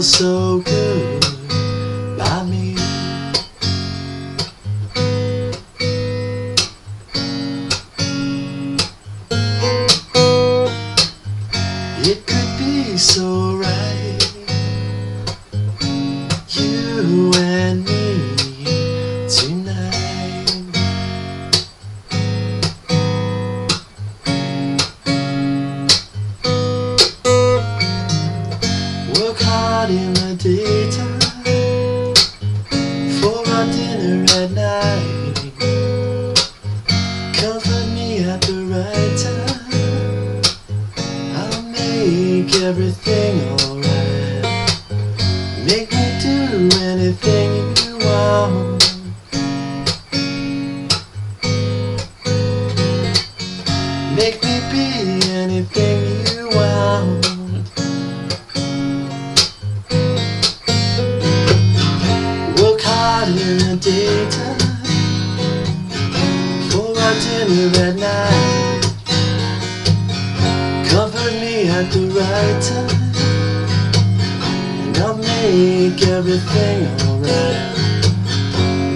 feels so good by me. It could be so right. You out in the daytime. For our dinner at night. Comfort me at the right time. I'll make everything alright. Make me do anything you want. Make me be anything you want. daytime For our dinner at night. Comfort me at the right time. And I'll make everything alright.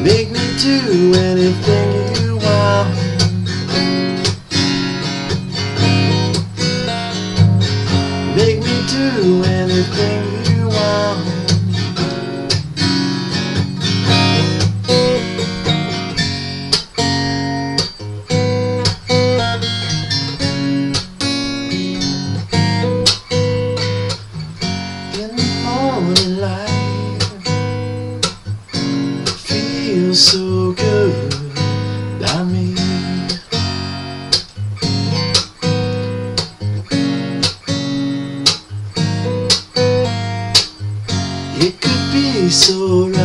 Make me do anything you want. Make me do anything you want. So good by me. It could be so right,